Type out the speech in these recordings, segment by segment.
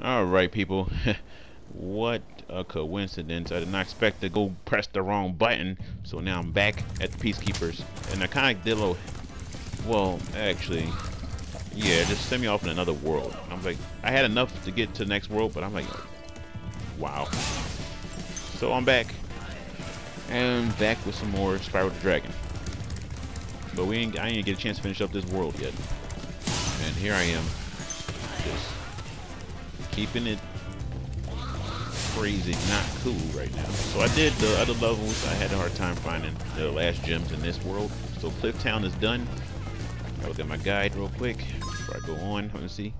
Alright, people. what a coincidence. I did not expect to go press the wrong button. So now I'm back at the Peacekeepers. And I kind of did a little... Well, actually... Yeah, just send me off in another world. I'm like, I had enough to get to the next world, but I'm like, wow. So I'm back. And back with some more Spyro the Dragon. But we ain't, I ain't get a chance to finish up this world yet. And here I am. Just keeping it crazy, not cool right now. So I did the other levels. I had a hard time finding the last gems in this world. So Cliff Town is done. I look at my guide real quick before I go on. Let me see.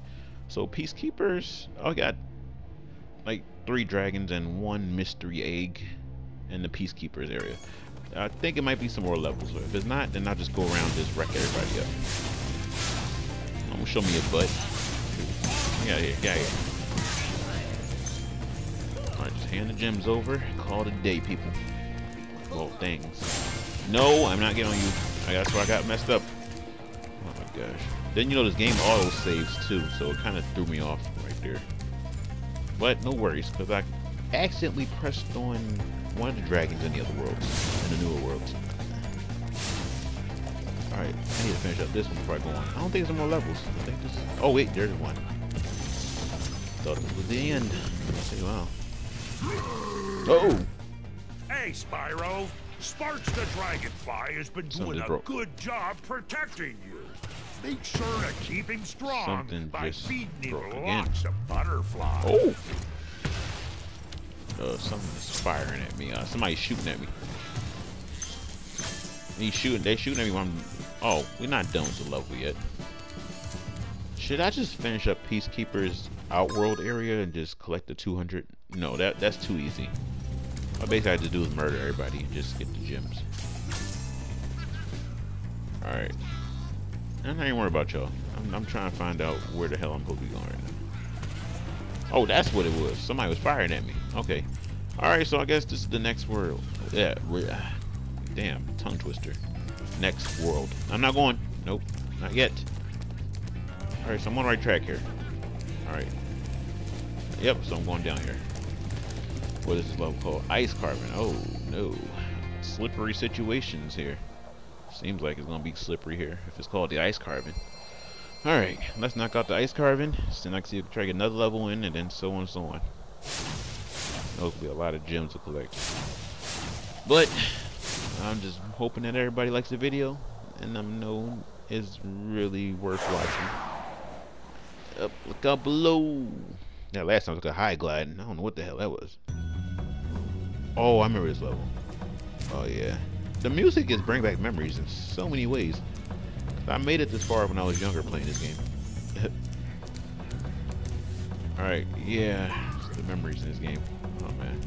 So Peacekeepers, I got like three dragons and one mystery egg in the Peacekeepers area. I think it might be some more levels. If it's not, then I'll just go around and just wreck everybody up. I'm gonna show me a butt. Get out here, hand the gym's over. Call it a day, people. Well, things. No, I'm not getting on you. I that's where I got messed up. Oh my gosh. Then you know this game auto saves too, so it kind of threw me off right there. But no worries, because I accidentally pressed on one of the dragons in the other worlds, in the newer worlds. Alright, I need to finish up this one before I go on. I don't think there's more levels. I think this. Oh wait, there's one. Thought this was the end. Say, wow. Oh! Hey, Spyro! Sparx the Dragonfly has been doing a broke. good job protecting you. Make sure to keep him strong Something by feeding him again. lots of butterflies. Oh! Uh, something is firing at me. Uh, somebody's shooting at me. He's shooting. They shooting at me. When I'm, oh, we're not done with the level yet. Should I just finish up Peacekeeper's Outworld area and just collect the 200? No, that that's too easy. All basically have to do is murder everybody and just get the gems. All right. I'm not even worried about y'all. I'm, I'm trying to find out where the hell I'm supposed to be going right now. Oh, that's what it was. Somebody was firing at me. Okay. All right, so I guess this is the next world. Yeah. ah, Damn, tongue twister. Next world. I'm not going. Nope, not yet. All right, so I'm on the right track here. All right. Yep, so I'm going down here. What is this level called? Ice Cavern. Oh, no. Slippery situations here. Seems like it's going to be slippery here if it's called the Ice Cavern. Alright, let's knock out the Ice Cavern. Then I can see if we can try to get another level in, and then so on and so on. Those will be a lot of gems to collect. But, I'm just hoping that everybody likes the video, and I know it's really worth watching. Up, look out below. That last time I took a high glide, and I don't know what the hell that was. Oh, I remember this level. Oh yeah. The music is bring back memories in so many ways. I made it this far when I was younger playing this game. Alright, yeah, the memories in this game. Oh man.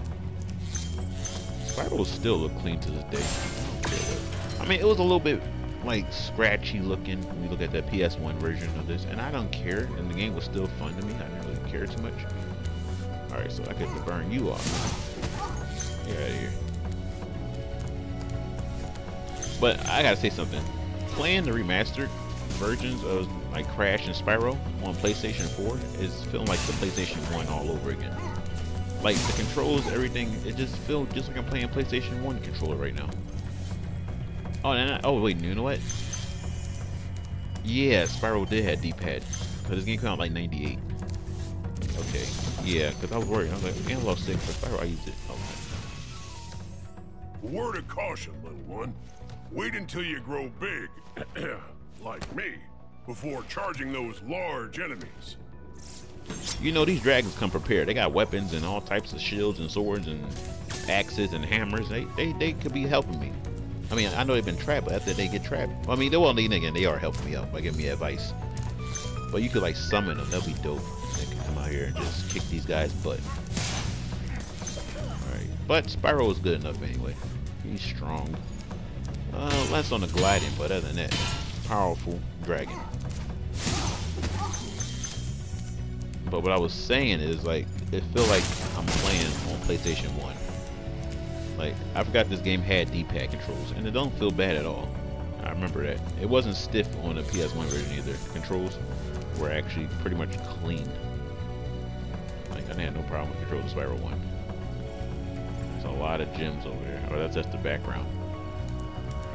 Spyro still look clean to this day. I mean, it was a little bit like scratchy looking when you look at the PS1 version of this, and I don't care, and the game was still fun to me. I didn't really care too much. Alright, so I could burn you off. Get out of here. But I gotta say something. Playing the remastered versions of like Crash and Spyro on PlayStation 4 is feeling like the PlayStation 1 all over again. Like the controls, everything, it just feels just like I'm playing PlayStation 1 controller right now. Oh, and I, oh wait, you know what? Yeah, Spyro did have D-pad because this game came out like '98. Okay, yeah, because I was worried. I was like, Analog Stick for Spyro, I used it. Word of caution, little one. Wait until you grow big, like me, before charging those large enemies. You know, these dragons come prepared. They got weapons and all types of shields and swords and axes and hammers. They they, they could be helping me. I mean, I know they've been trapped, but after they get trapped, I mean, they won't need again. They are helping me out by giving me advice. But you could like summon them. That'd be dope. They could come out here and just kick these guys' butt. All right, but Spyro is good enough anyway. He's strong. Uh, less on the gliding, but other than that, powerful dragon. But what I was saying is like it feel like I'm playing on PlayStation 1. Like I forgot this game had D-pad controls and it don't feel bad at all. I remember that. It wasn't stiff on the PS1 version either. The Controls were actually pretty much clean. Like, I had no problem with Control the Spyro 1. There's a lot of gems over there. Oh, that's just the background.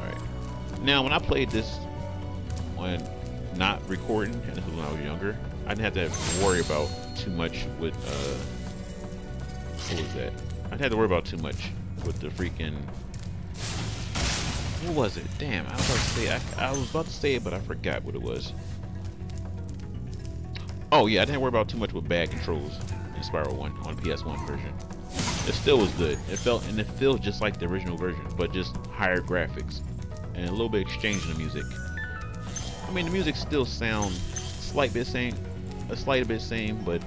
Alright. Now, when I played this when not recording, and this was when I was younger, I didn't have to worry about too much with, uh, what was that? I didn't have to worry about too much with the freaking, what was it? Damn, I was about to say, I, I was about to say it, but I forgot what it was. Oh yeah, I didn't worry about too much with bad controls in Spyro 1 on PS1 version. It still was good. It felt and it feels just like the original version, but just higher graphics and a little bit exchange in the music. I mean, the music still sounds slight bit same, a slight bit same, but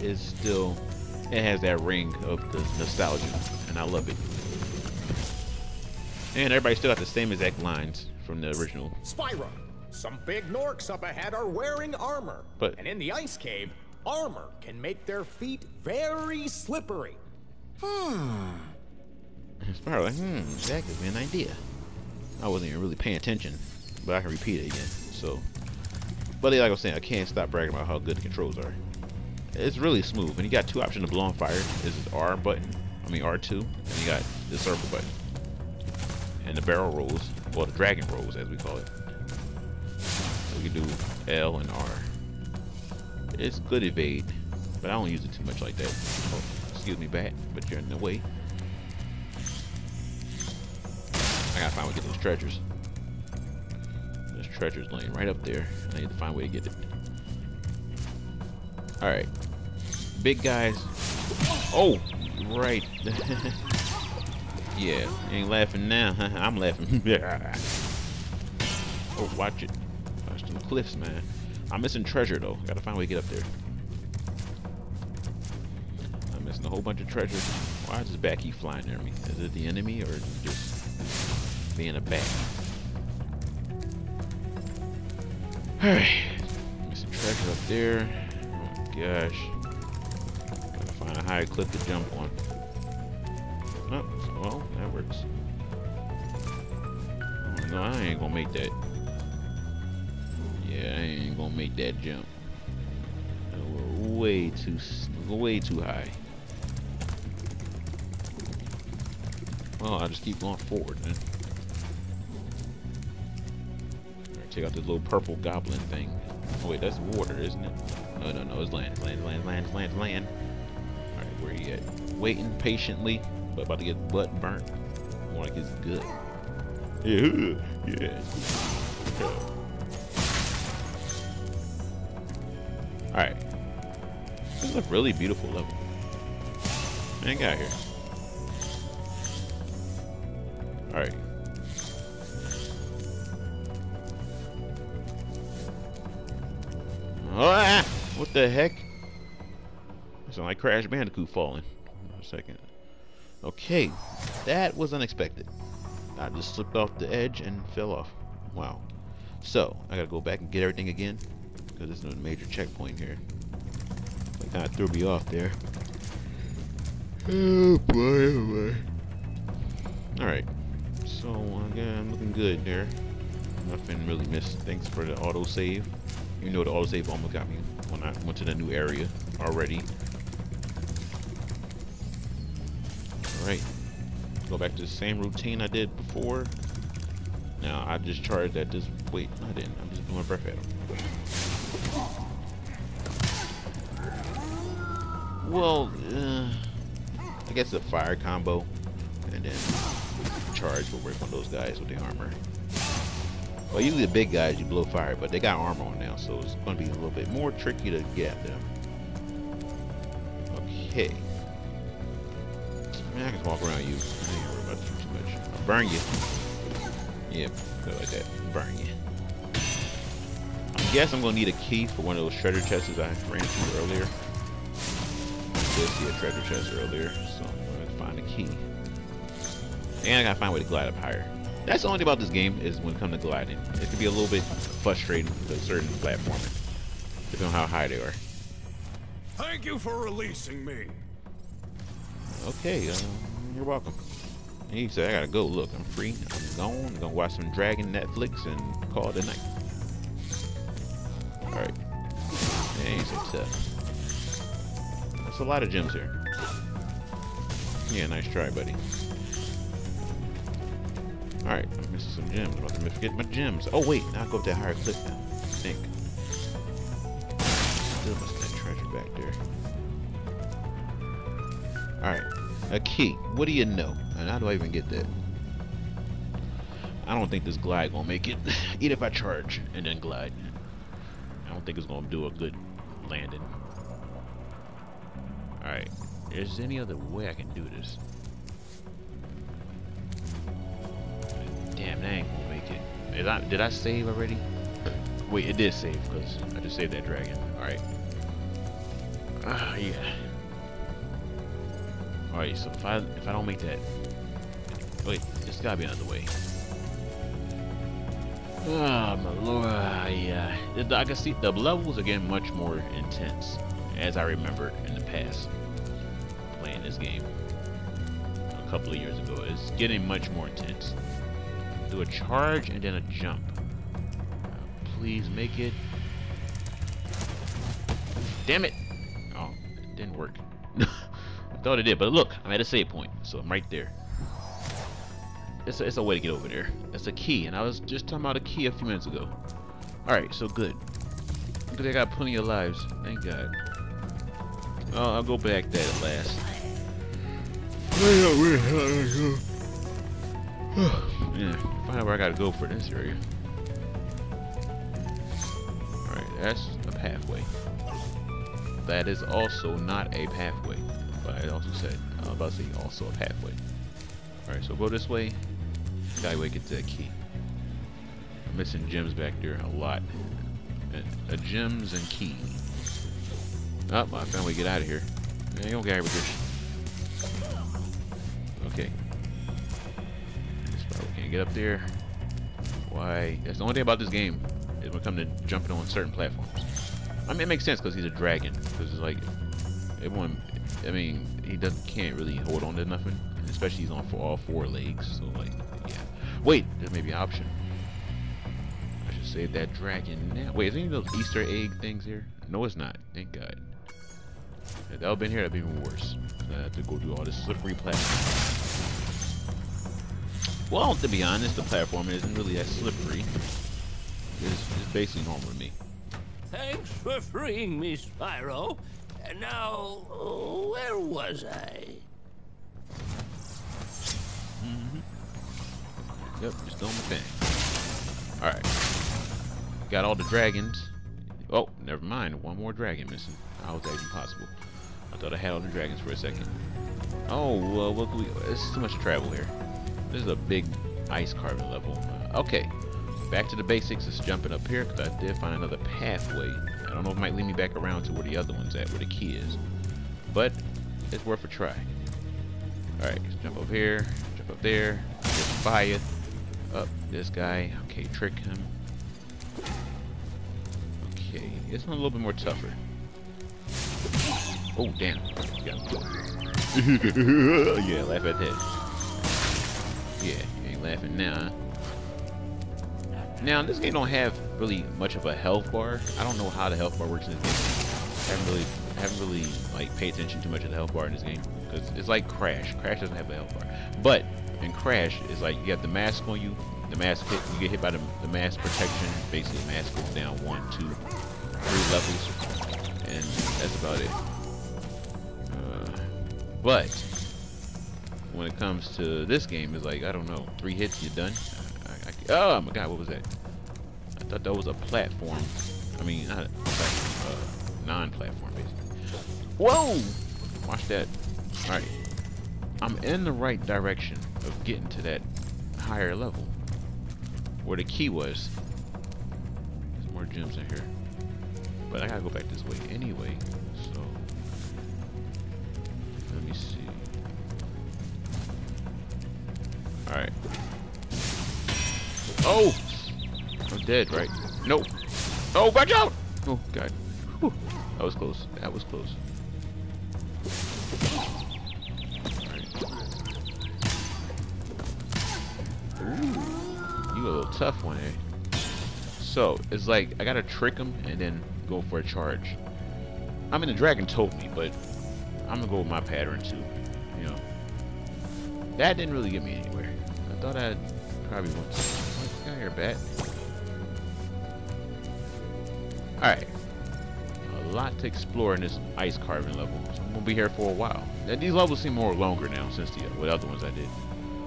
it's still it has that ring of the nostalgia, and I love it. And everybody still got the same exact lines from the original. Spyro, some big norks up ahead are wearing armor. But- and in the ice cave, armor can make their feet very slippery. And Spyro like, hmm, that gives me an idea. I wasn't even really paying attention, but I can repeat it again. So, but like I was saying, I can't stop bragging about how good the controls are. It's really smooth, and you got two options to blow on fire. This is R button, I mean R2, and you got the circle button, and the barrel rolls, or the dragon rolls as we call it. So we can do L and R. It's good evade, but I don't use it too much like that. Excuse me, bat, but you're in the way. I gotta find a way to get those treasures. There's treasures laying right up there. I need to find a way to get it. Alright. Big guys. Oh, right. yeah, ain't laughing now. I'm laughing. oh, watch it. Watch them cliffs, man. I'm missing treasure, though. Gotta find a way to get up there. Whole bunch of treasure. Why is this bat keep flying near me? Is it the enemy or just being a bat? Alright. Some treasure up there. Oh gosh. Gotta find a higher cliff to jump on. Oh, well, that works. Oh, no, I ain't gonna make that. Yeah, I ain't gonna make that jump. Way too, way too high. Oh, well, I'll just keep going forward then. Alright, check out this little purple goblin thing. Oh wait, that's water, isn't it? No, no, no, it's land, land, land, land, land, land. Alright, where you at? Waiting patiently, but about to get butt burnt. More like it's good. Yeah, yeah. Alright. This is a really beautiful level. Man, get out here. Alright. Ah! What the heck? Sound like Crash Bandicoot falling. A second. Okay, that was unexpected. I just slipped off the edge and fell off. Wow. So, I gotta go back and get everything again. Because there's no major checkpoint here. That kind of threw me off there. Oh boy, oh boy. Alright. So, again, I'm looking good there. Nothing really missed. Thanks for the autosave. You know the autosave almost got me when I went to the new area already. Alright. Go back to the same routine I did before. Now, I just charged at this... Wait, I didn't. I'm just doing breath at him. Well, uh, I guess a fire combo, and then charge will work on those guys with the armor. Well, usually the big guys you blow fire, but they got armor on now, so it's going to be a little bit more tricky to get at them. Okay. Man, I can walk around you. I ain't worried about you too much. I'll burn you. Yep, go like that. Burn you. I guess I'm gonna need a key for one of those treasure chests I ran through earlier. I did see a treasure chest earlier, so I'm gonna find a key. And I gotta find a way to glide up higher. That's the only thing about this game is when it comes to gliding. It can be a little bit frustrating with certain platforming, depending on how high they are. Thank you for releasing me. Okay, uh, you're welcome. And he said, I gotta go. Look, I'm free. I'm gone. I'm gonna watch some Dragon Netflix and call it a night. Alright. Yeah, so tough. That's a lot of gems here. Yeah, nice try, buddy. Alright, I'm missing some gems. I'm about to forget my gems. Oh, wait. Now I go up that higher cliff now. I think. Still must that treasure back there. Alright. A key. What do you know? And how do I even get that? I don't think this glide gonna make it. Even if I charge and then glide. I don't think it's gonna do a good landing. Alright. Is there any other way I can do this? That ain't gonna make it. Did I, did I save already? Wait, it did save, because I just saved that dragon. Alright. Ah, yeah. Alright, so if I if I don't make that Wait, there's gotta be another way. Ah, my lord, yeah. I can see the levels are getting much more intense, as I remember in the past playing this game a couple of years ago. It's getting much more intense. Do a charge and then a jump. Please make it. Damn it! Oh, it didn't work. I thought it did, but look, I'm at a save point, so I'm right there. It's a, it's a way to get over there. That's a key, and I was just talking about a key a few minutes ago. Alright, so good. Because I got plenty of lives. Thank God. Oh, I'll go back there at last. yeah, find out where I gotta go for this area. Alright, that's a pathway. That is also not a pathway. But I also said, was about to say also a pathway. Alright, so go this way. That way get to that key. I'm missing gems back there a lot. Uh, gems and key. Oh, found a get out of here. You don't get out with this. Get up there. Why? That's the only thing about this game is when it comes to jumping on certain platforms. I mean, it makes sense because he's a dragon. Because it's like everyone. I mean, he doesn't can't really hold on to nothing, especially he's on for all four legs. So like, yeah. Wait, there may be an option. I should save that dragon now. Wait, is any of those Easter egg things here? No, it's not. Thank God. If that would been here, that'd be even worse. I have to go through all this slippery platform. Well, to be honest, the platform isn't really that slippery. It's, it's basically normal to me. Thanks for freeing me, Spyro. And now, where was I? Mm-hmm. Yep, just doing my thing. Alright. Got all the dragons. Oh, never mind. One more dragon missing. How is that even possible? I thought I had all the dragons for a second. Oh, well, what can we... This is too much travel here. This is a big Ice Cavern level. Uh, okay. Back to the basics. Let's jumping up here because I did find another pathway. I don't know if it might lead me back around to where the other one's at, where the key is. But it's worth a try. Alright, jump up here, jump up there, get fire. Up this guy. Okay, trick him. Okay, this it's a little bit more tougher. Oh, damn. Yeah laugh at that. Yeah, ain't laughing now? Now, this game don't have really much of a health bar. I don't know how the health bar works in this game. I haven't really, haven't really like paid attention too much to the health bar in this game because it's like Crash. Crash doesn't have a health bar, but in Crash, it's like you have the mask on you. The mask hit, you get hit by the, the mask protection. Basically, the mask goes down one, two, three levels, and that's about it. Uh, but when it comes to this game, is like I don't know, three hits, you're done. I, I, oh my god, what was that? I thought that was a platform. I mean, not a platform, uh, non-platform, basically. Whoa! Watch that. All right, I'm in the right direction of getting to that higher level, where the key was. There's more gems in here, but I gotta go back this way anyway. So let me see. All right. Oh! I'm dead, right? Nope. Oh, watch out! Oh, God. Whew. That was close. That was close. Ooh. You a little tough one, eh? So, it's like, I gotta trick him and then go for a charge. I mean, the dragon told me, but I'm gonna go with my pattern too. You know, That didn't really get me anywhere. I thought I'd probably want to. Got here, bat. Alright. A lot to explore in this Ice Cavern level. So I'm gonna be here for a while. Now, these levels seem more longer now since the what other ones I did.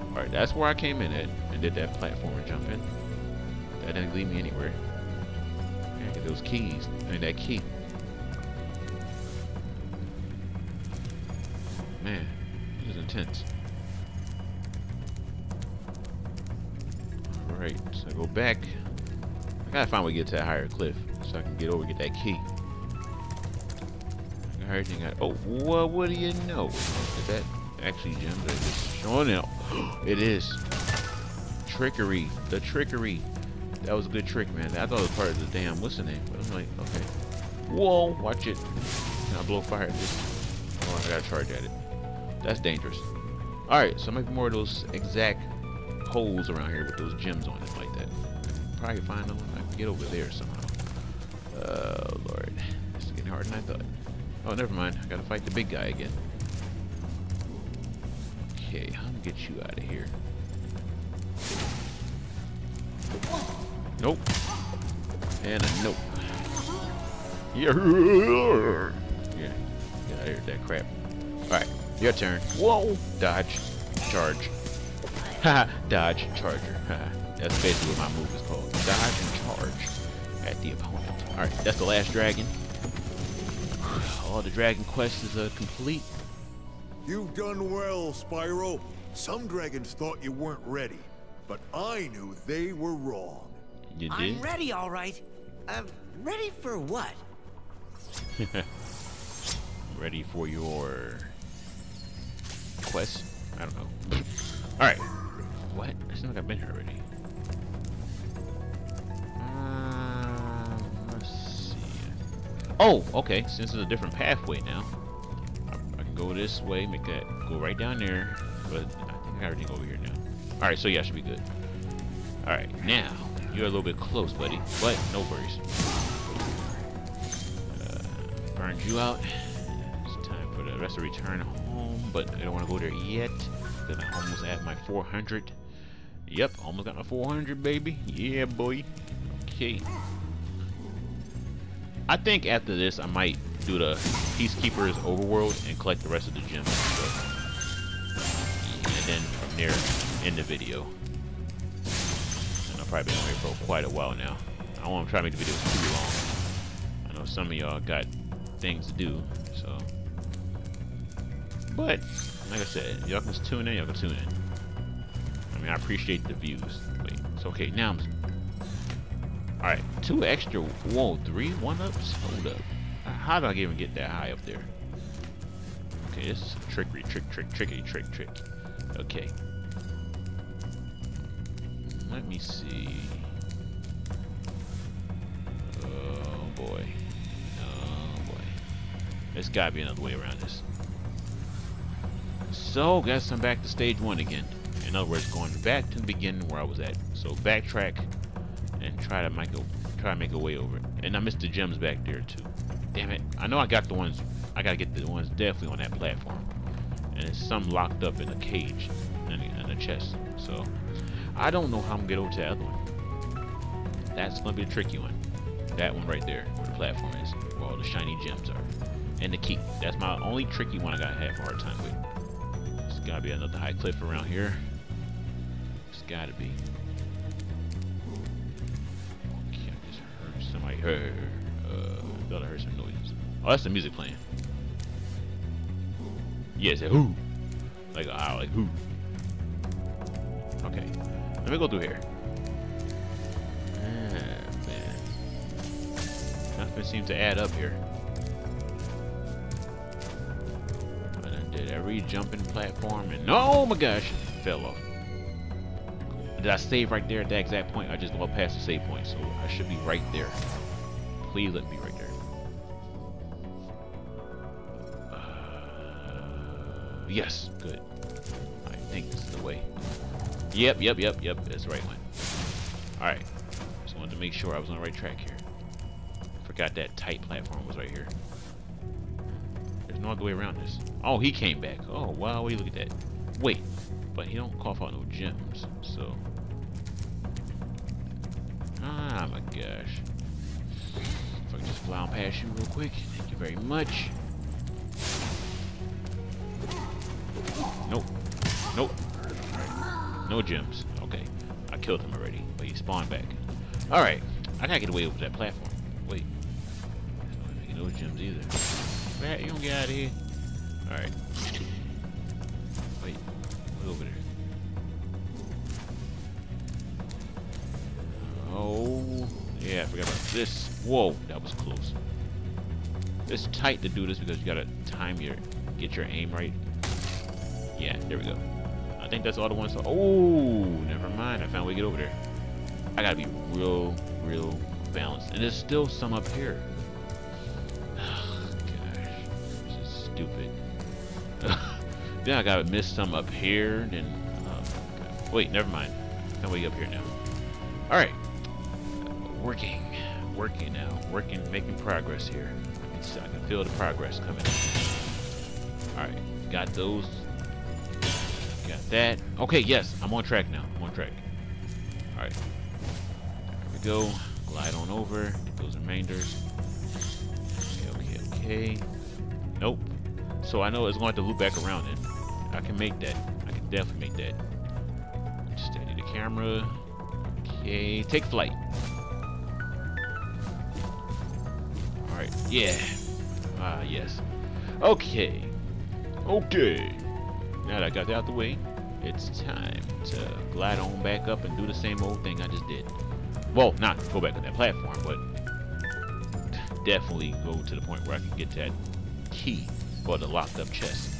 Alright, that's where I came in at and did that platformer jump in. That didn't lead me anywhere. And get those keys. I mean that key. Man, this is intense. Alright, so I go back. I gotta find a way to get to that higher cliff so I can get over get that key. Everything I, oh, what do you know? Is that actually gems that just showing up? it is. Trickery. The trickery. That was a good trick, man. I thought it was part of the damn, what's the name? But I'm like, okay. Whoa, watch it. Can I blow fire at this? Oh, I gotta charge at it. That's dangerous. Alright, so maybe more of those exact holes around here with those gems on it like that. Probably find them. I can get over there somehow. Oh, Lord. This is getting harder than I thought. Oh, never mind. I gotta fight the big guy again. Okay, I'm gonna get you out of here. Nope. And a nope. Yeah. Yeah. Get out of here with that crap. Alright, your turn. Whoa! Dodge. Charge. Haha, dodge, charger. That's basically what my move is called. Dodge and charge at the opponent. Alright, that's the last dragon. All the dragon quests is uh, complete. You've done well, Spyro. Some dragons thought you weren't ready, but I knew they were wrong. You did? I'm ready, all right. I'm ready for what? Ready for your quest? I don't know. Alright. What? I've been here already. Um, let's see. Oh, okay. Since it's a different pathway now, I, I can go this way, make that go right down there. But I think I already everything over here now. Alright, so yeah, I should be good. Alright, now, you're a little bit close, buddy. But, no worries. Uh, burned you out. It's time for the rest of return home, but I don't want to go there yet. Then I almost at my 400. Yep, almost got my 400, baby. Yeah, boy. Okay. I think after this, I might do the Peacekeepers Overworld and collect the rest of the gems and then from there, end the video. And I've probably been here for quite a while now. I don't want to try to make the videos too long. I know some of y'all got things to do, so. But, like I said, y'all can tune in, y'all can tune in. I mean, I appreciate the views. Wait, it's okay. Now I'm. Alright, two extra. Whoa, three one ups? Hold up. How do I even get that high up there? Okay, this is trickery, trick, trick, tricky, trick, trick. Okay. Let me see. Oh boy. Oh boy. There's gotta be another way around this. So, guess I'm back to stage one again. In other words, going back to the beginning where I was at. So backtrack and try to make a try to make a way over. And I missed the gems back there too. Damn it! I know I got the ones. I gotta get the ones definitely on that platform. And it's some locked up in a cage in a, in a chest. So I don't know how I'm gonna get over to the other one. That's gonna be a tricky one. That one right there, where the platform is, where all the shiny gems are, and the key. That's my only tricky one I gotta have a hard time with. There's gotta be another high cliff around here. Gotta be. Okay, I just heard somebody heard. Uh, thought I heard some noises. Oh, that's the music playing. Yeah, it's a who. Like, ah, like who. Okay. Let me go through here. Ah, man. Nothing seems to add up here. I did every jumping platform and oh my gosh, fell off. Did I save right there at that exact point? I just walked past the save point, so I should be right there. Please let me be right there. Uh, yes, good. I think this is the way. Yep, yep, yep, yep. That's the right one. Alright. Just wanted to make sure I was on the right track here. Forgot that tight platform was right here. There's no other way around this. Oh, he came back. Oh, wow. Look at that. Wait. but he don't cough out no gems, so. Ah, my gosh. If I can just fly on past you real quick. Thank you very much. Nope. Nope. No gems. Okay. I killed him already, but he spawned back. Alright. I gotta get away with that platform. Wait. I don't no gems either. Rat, you don't get out of here. Alright. Wait. What's over there? Oh. Yeah, I forgot about this. Whoa, that was close. It's tight to do this because you gotta time your, get your aim right. Yeah, there we go. I think that's all the ones. So Oh, never mind. I found a way to get over there. I gotta be real, real balanced. And there's still some up here. Oh, gosh, this is stupid. then I gotta miss some up here. Then, oh, wait, never mind. Can we up here now? All right, working, working now, working, making progress here. I can, I can feel the progress coming. All right, got those Got that. Okay, yes, I'm on track now. I'm on track. Alright. There we go. Glide on over. Those remainders. Okay, okay, okay. Nope. So I know it's going to loop back around then. I can make that. I can definitely make that. Steady the camera. Okay, take flight. Yeah. Ah, yes. Okay. Okay. Now that I got that out the way, it's time to glide on back up and do the same old thing I just did. Well, not go back on that platform, but definitely go to the point where I can get that key for the locked up chest.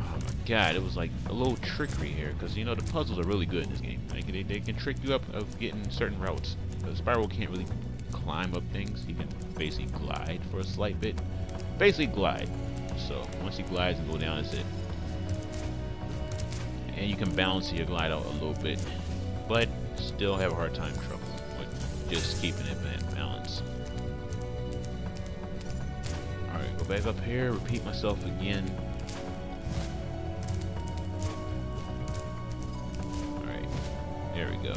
Oh my god, it was like a little trickery here, because you know the puzzles are really good in this game. Like, they, they can trick you up of getting certain routes. Because Spyro can't really climb up things, he can basically glide for a slight bit. Basically glide. So once he glides and go down, that's it. And you can balance your glide out a little bit, but still have a hard time trouble with just keeping it in balance. Alright, go back up here, repeat myself again. Alright, there we go.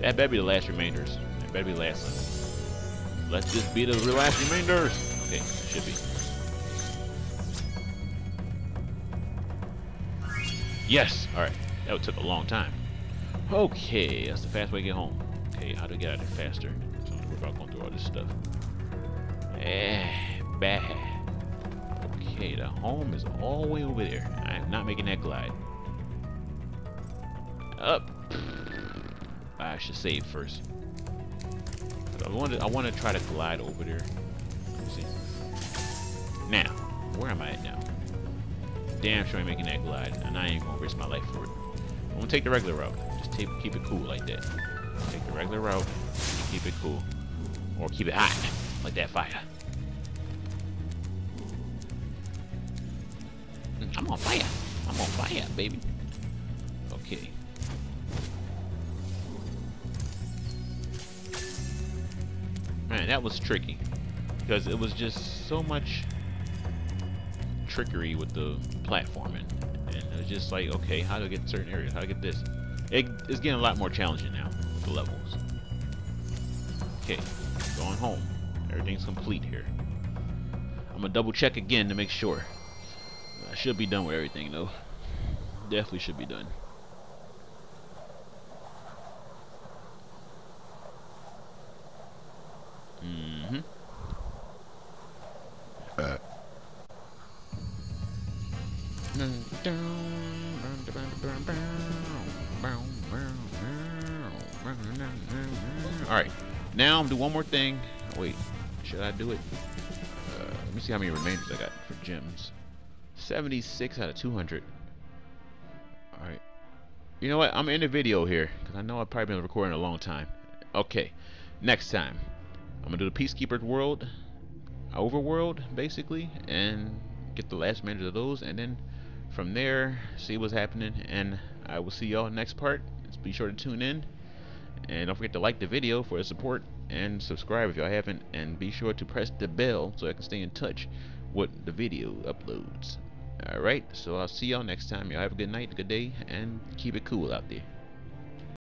That better be the last remainders. That better be the last one. Let this be the last remainders. Okay, should be. Yes! Alright. That took a long time. Okay, that's the fast way to get home. Okay, how do to get out of there faster. So we're about going through all this stuff. Eh, bad. Okay, the home is all the way over there. I am not making that glide. Up. I should save first. I want to. I want to try to glide over there. Let's see. Now, where am I at now? damn sure ain't making that glide, and I ain't gonna risk my life for it. I'm gonna take the regular route. Just take, keep it cool like that. Take the regular route, keep it cool. Or keep it hot, like that fire. Mm, I'm on fire. I'm on fire, baby. Okay. Man, that was tricky. Because it was just so much trickery with the platforming. And it was just like, okay, how do I get certain areas, how do I get this. It, it's getting a lot more challenging now with the levels. Okay, going home. Everything's complete here. I'm gonna double check again to make sure. I should be done with everything though. Definitely should be done. Alright, now I'm do one more thing. Wait, should I do it? Uh, let me see how many remainders I got for gems. 76 out of 200. Alright. You know what? I'm in the video here, because I know I've probably been recording a long time. Okay, next time. I'm going to do the Peacekeeper world, overworld, basically, and get the last remainder of those, and then from there, see what's happening, and I will see y'all next part. Be sure to tune in, and don't forget to like the video for the support, and subscribe if y'all haven't, and be sure to press the bell so I can stay in touch with the video uploads. Alright, so I'll see y'all next time. Y'all have a good night, good day, and keep it cool out there.